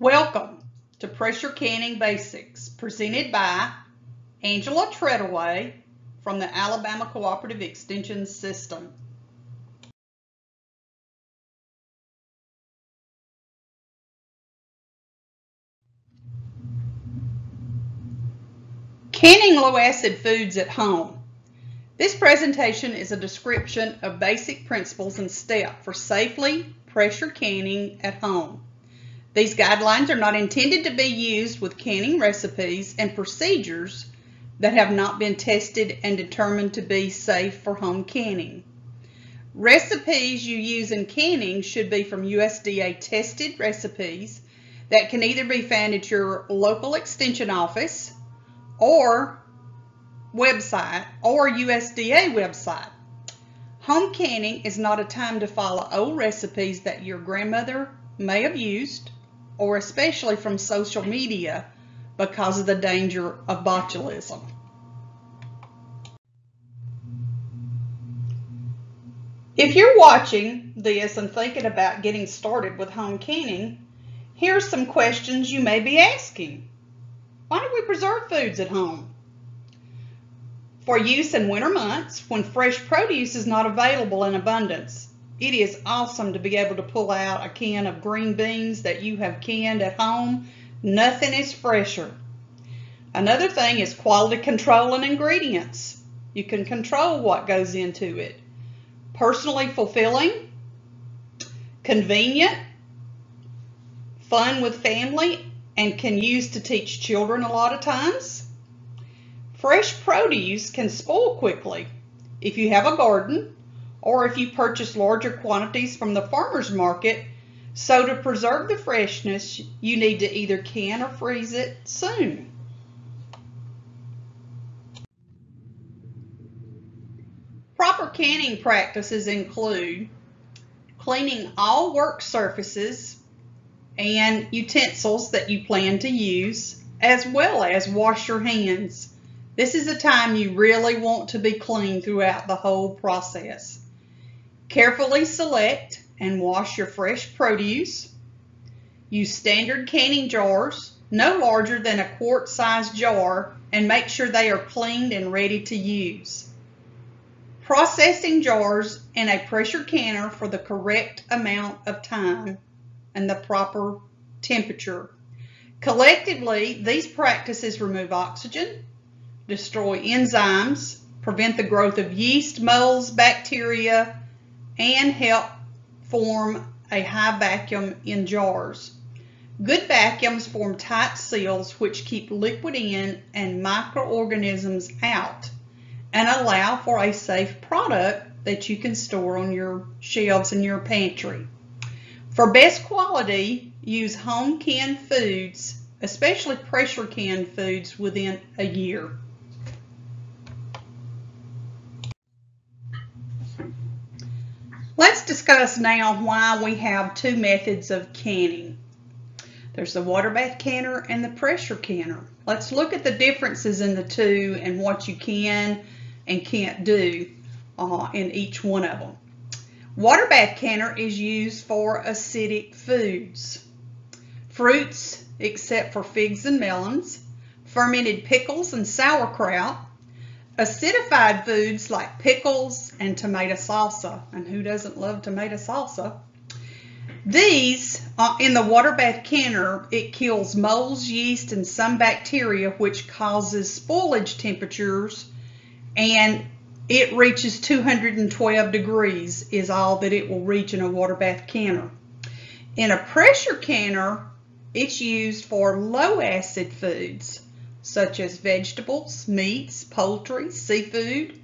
Welcome to Pressure Canning Basics, presented by Angela Treadaway from the Alabama Cooperative Extension System. Canning low acid foods at home. This presentation is a description of basic principles and steps for safely pressure canning at home. These guidelines are not intended to be used with canning recipes and procedures that have not been tested and determined to be safe for home canning. Recipes you use in canning should be from USDA tested recipes that can either be found at your local extension office or website or USDA website. Home canning is not a time to follow old recipes that your grandmother may have used or especially from social media because of the danger of botulism. If you're watching this and thinking about getting started with home canning, here's some questions you may be asking. Why do we preserve foods at home? For use in winter months when fresh produce is not available in abundance, it is awesome to be able to pull out a can of green beans that you have canned at home. Nothing is fresher. Another thing is quality control and ingredients. You can control what goes into it. Personally fulfilling, convenient, fun with family, and can use to teach children a lot of times. Fresh produce can spoil quickly. If you have a garden or if you purchase larger quantities from the farmer's market, so to preserve the freshness, you need to either can or freeze it soon. Proper canning practices include cleaning all work surfaces and utensils that you plan to use, as well as wash your hands. This is a time you really want to be clean throughout the whole process. Carefully select and wash your fresh produce. Use standard canning jars, no larger than a quart size jar, and make sure they are cleaned and ready to use. Processing jars in a pressure canner for the correct amount of time and the proper temperature. Collectively, these practices remove oxygen, destroy enzymes, prevent the growth of yeast, molds, bacteria, and help form a high vacuum in jars. Good vacuums form tight seals which keep liquid in and microorganisms out and allow for a safe product that you can store on your shelves in your pantry. For best quality, use home canned foods, especially pressure canned foods within a year. Let's discuss now why we have two methods of canning. There's the water bath canner and the pressure canner. Let's look at the differences in the two and what you can and can't do uh, in each one of them. Water bath canner is used for acidic foods. Fruits, except for figs and melons, fermented pickles and sauerkraut, acidified foods like pickles and tomato salsa. And who doesn't love tomato salsa? These, uh, in the water bath canner, it kills molds, yeast, and some bacteria, which causes spoilage temperatures and it reaches 212 degrees is all that it will reach in a water bath canner. In a pressure canner, it's used for low acid foods such as vegetables, meats, poultry, seafood,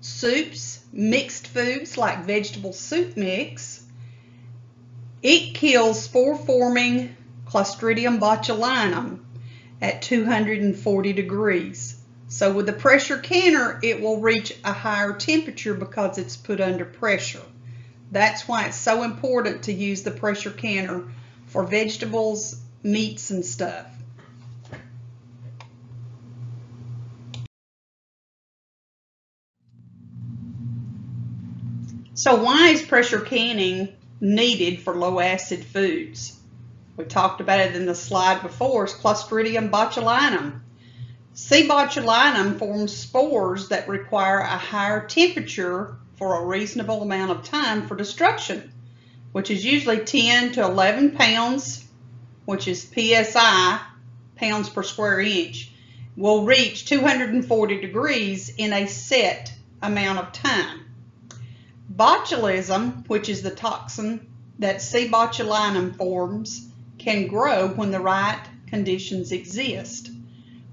soups, mixed foods like vegetable soup mix. It kills spore-forming Clostridium botulinum at 240 degrees. So with the pressure canner, it will reach a higher temperature because it's put under pressure. That's why it's so important to use the pressure canner for vegetables, meats, and stuff. So why is pressure canning needed for low acid foods? We talked about it in the slide before, it's Clostridium botulinum. C. botulinum forms spores that require a higher temperature for a reasonable amount of time for destruction, which is usually 10 to 11 pounds, which is PSI, pounds per square inch, will reach 240 degrees in a set amount of time. Botulism, which is the toxin that C. botulinum forms, can grow when the right conditions exist,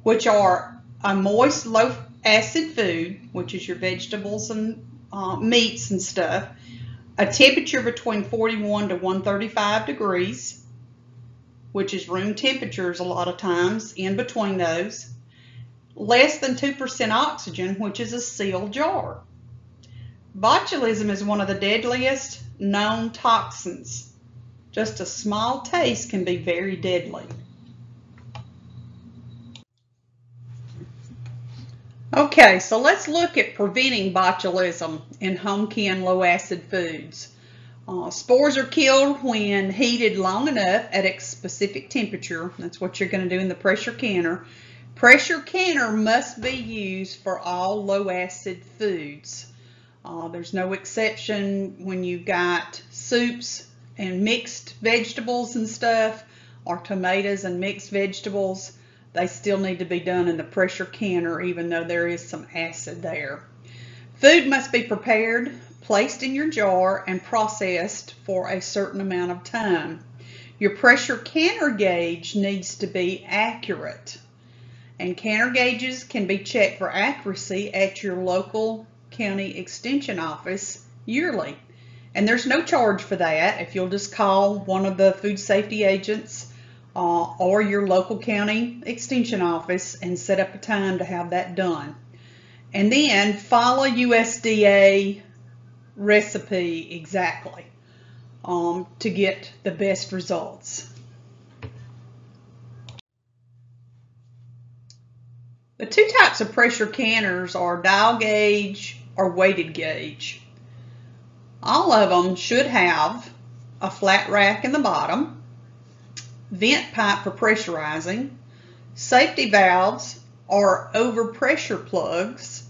which are a moist, low acid food, which is your vegetables and uh, meats and stuff, a temperature between 41 to 135 degrees, which is room temperatures a lot of times in between those, less than 2% oxygen, which is a sealed jar. Botulism is one of the deadliest known toxins. Just a small taste can be very deadly. Okay, so let's look at preventing botulism in home canned low acid foods. Uh, spores are killed when heated long enough at a specific temperature. That's what you're going to do in the pressure canner. Pressure canner must be used for all low acid foods. Uh, there's no exception when you've got soups and mixed vegetables and stuff or tomatoes and mixed vegetables. They still need to be done in the pressure canner even though there is some acid there. Food must be prepared, placed in your jar, and processed for a certain amount of time. Your pressure canner gauge needs to be accurate. And canner gauges can be checked for accuracy at your local County Extension Office yearly. And there's no charge for that if you'll just call one of the food safety agents uh, or your local county extension office and set up a time to have that done. And then follow USDA recipe exactly um, to get the best results. The two types of pressure canners are dial gauge or weighted gauge. All of them should have a flat rack in the bottom, vent pipe for pressurizing, safety valves or overpressure plugs,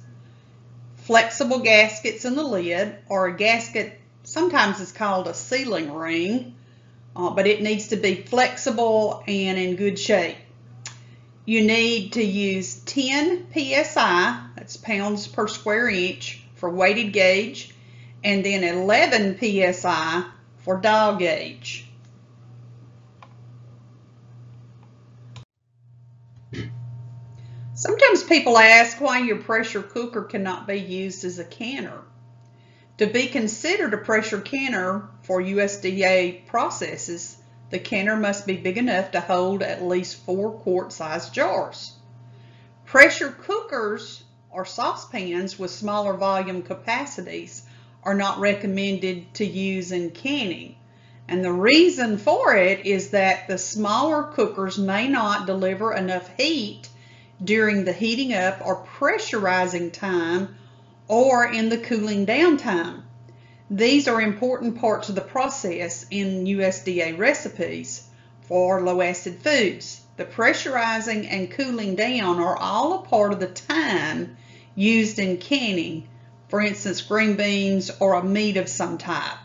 flexible gaskets in the lid or a gasket sometimes it's called a sealing ring uh, but it needs to be flexible and in good shape. You need to use 10 psi, that's pounds per square inch, for weighted gauge, and then 11 psi for dial gauge. Sometimes people ask why your pressure cooker cannot be used as a canner. To be considered a pressure canner for USDA processes, the canner must be big enough to hold at least four quart-sized jars. Pressure cookers or saucepans with smaller volume capacities are not recommended to use in canning. And the reason for it is that the smaller cookers may not deliver enough heat during the heating up or pressurizing time or in the cooling down time. These are important parts of the process in USDA recipes for low acid foods. The pressurizing and cooling down are all a part of the time used in canning, for instance, green beans or a meat of some type.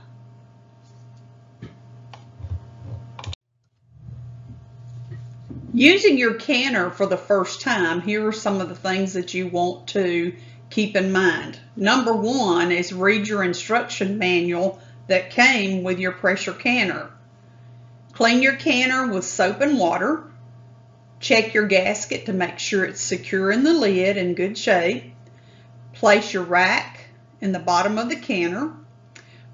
Using your canner for the first time, here are some of the things that you want to keep in mind. Number one is read your instruction manual that came with your pressure canner. Clean your canner with soap and water. Check your gasket to make sure it's secure in the lid in good shape. Place your rack in the bottom of the canner.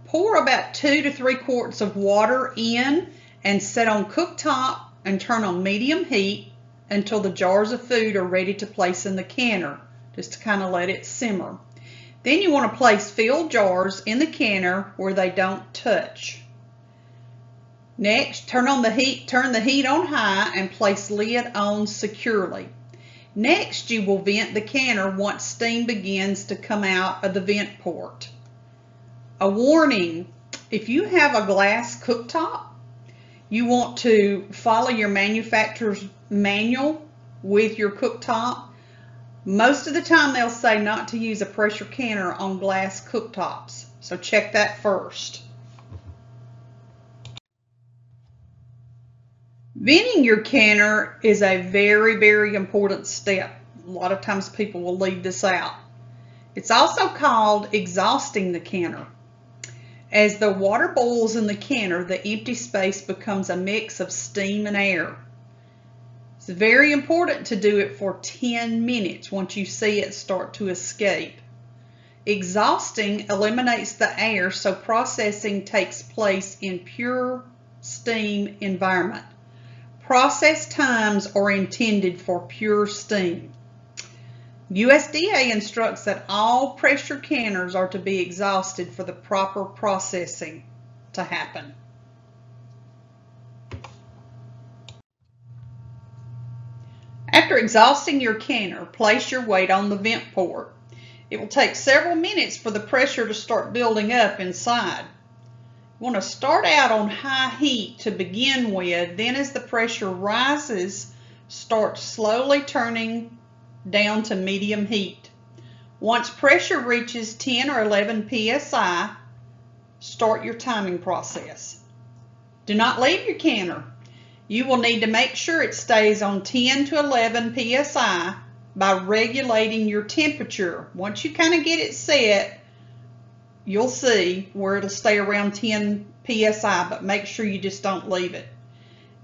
Pour about two to three quarts of water in and set on cooktop and turn on medium heat until the jars of food are ready to place in the canner just to kind of let it simmer. Then you want to place filled jars in the canner where they don't touch. Next, turn on the heat, turn the heat on high and place lid on securely. Next, you will vent the canner once steam begins to come out of the vent port. A warning, if you have a glass cooktop, You want to follow your manufacturer's manual with your cooktop. Most of the time they'll say not to use a pressure canner on glass cooktops. So check that first. Venting your canner is a very, very important step. A lot of times people will leave this out. It's also called exhausting the canner. As the water boils in the canner, the empty space becomes a mix of steam and air. It's very important to do it for 10 minutes once you see it start to escape. Exhausting eliminates the air so processing takes place in pure steam environment. Process times are intended for pure steam. USDA instructs that all pressure canners are to be exhausted for the proper processing to happen. After exhausting your canner, place your weight on the vent port. It will take several minutes for the pressure to start building up inside. You want to start out on high heat to begin with, then as the pressure rises, start slowly turning down to medium heat. Once pressure reaches 10 or 11 psi, start your timing process. Do not leave your canner. You will need to make sure it stays on 10 to 11 psi by regulating your temperature. Once you kind of get it set, you'll see where it'll stay around 10 psi, but make sure you just don't leave it.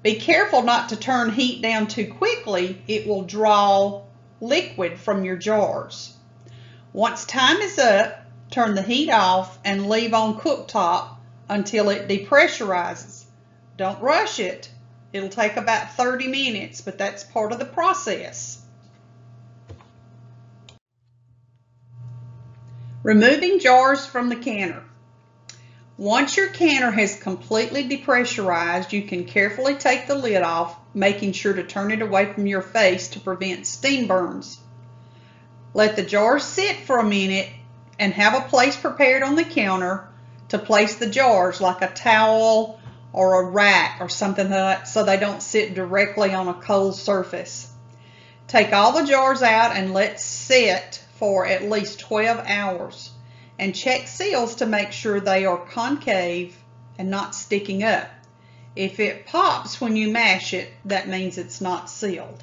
Be careful not to turn heat down too quickly. It will draw liquid from your jars. Once time is up, turn the heat off and leave on cooktop until it depressurizes. Don't rush it. It'll take about 30 minutes, but that's part of the process. Removing jars from the canner. Once your canner has completely depressurized, you can carefully take the lid off, making sure to turn it away from your face to prevent steam burns. Let the jars sit for a minute and have a place prepared on the counter to place the jars like a towel or a rack or something that so they don't sit directly on a cold surface. Take all the jars out and let sit for at least 12 hours and check seals to make sure they are concave and not sticking up. If it pops when you mash it, that means it's not sealed.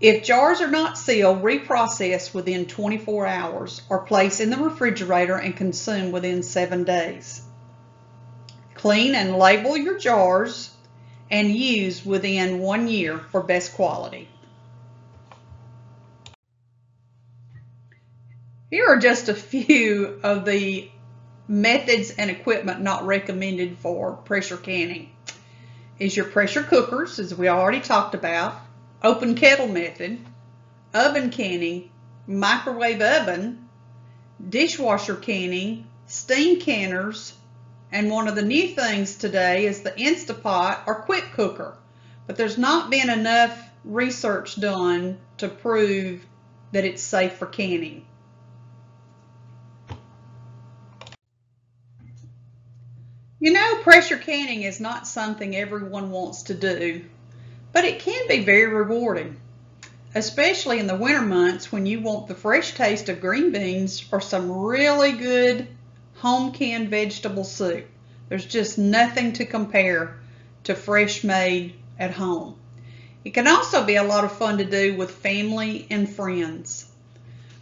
If jars are not sealed, reprocess within 24 hours or place in the refrigerator and consume within seven days. Clean and label your jars and use within one year for best quality. Here are just a few of the methods and equipment not recommended for pressure canning. Is your pressure cookers, as we already talked about, open kettle method, oven canning, microwave oven, dishwasher canning, steam canners, and one of the new things today is the Instapot or quick cooker. But there's not been enough research done to prove that it's safe for canning. You know, pressure canning is not something everyone wants to do, but it can be very rewarding, especially in the winter months when you want the fresh taste of green beans or some really good home canned vegetable soup. There's just nothing to compare to fresh made at home. It can also be a lot of fun to do with family and friends.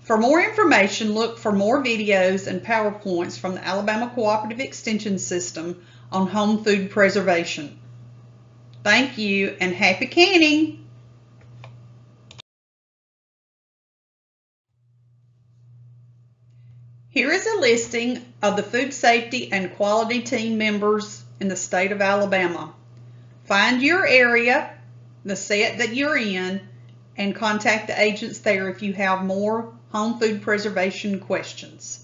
For more information, look for more videos and PowerPoints from the Alabama Cooperative Extension System on home food preservation. Thank you and happy canning! Here is a listing of the food safety and quality team members in the state of Alabama. Find your area, the set that you're in, and contact the agents there if you have more home food preservation questions.